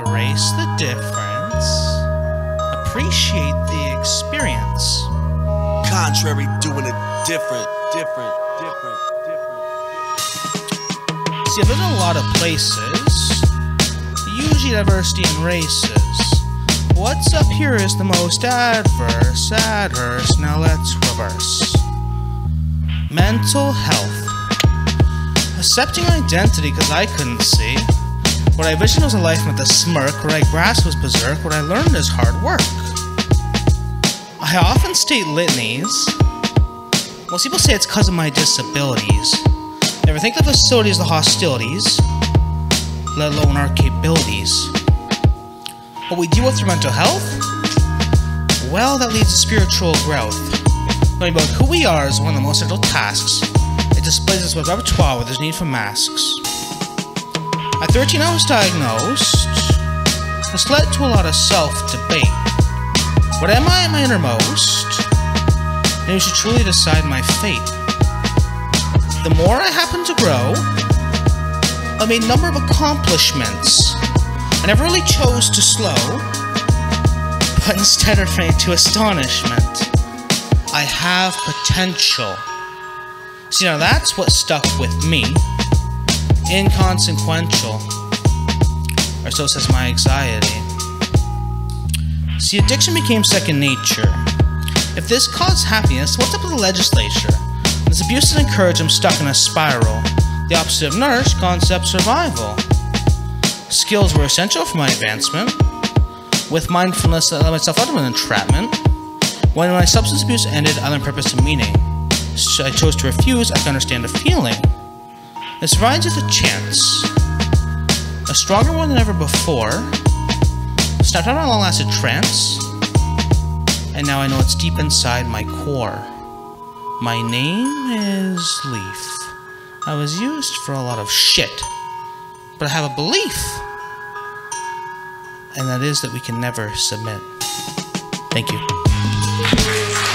embrace the difference, appreciate the experience. Contrary, doing it different, different, different, different. See, I've been in a lot of places, usually diversity in races. What's up here is the most adverse, adverse. Now let's reverse. Mental health. Accepting identity because I couldn't see. What I visioned was a life with a smirk, what I grasped was berserk, what I learned is hard work. I often state litanies. Most people say it's because of my disabilities. Never think the facilities the hostilities, let alone our capabilities. What we deal with through mental health? Well, that leads to spiritual growth. Learning about who we are is one of the most central tasks. It displays us with repertoire where there's need for masks. At 13, I was diagnosed. This led to a lot of self debate. What am I at my innermost? And you should truly decide my fate. The more I happen to grow, I made a number of accomplishments. I never really chose to slow, but instead refrained to astonishment. I have potential. See, now that's what stuck with me. Inconsequential. Or so says my anxiety. See, addiction became second nature. If this caused happiness, what's up with the legislature? This abuse and encourage, I'm stuck in a spiral. The opposite of nourish, concept survival. Skills were essential for my advancement. With mindfulness, I let myself out of an entrapment. When my substance abuse ended, I learned purpose and meaning. So I chose to refuse, I can understand the feeling. This provides with a chance. A stronger one than ever before. Snapped out of a long lasted trance. And now I know it's deep inside my core. My name is Leif. I was used for a lot of shit. But I have a belief. And that is that we can never submit. Thank you.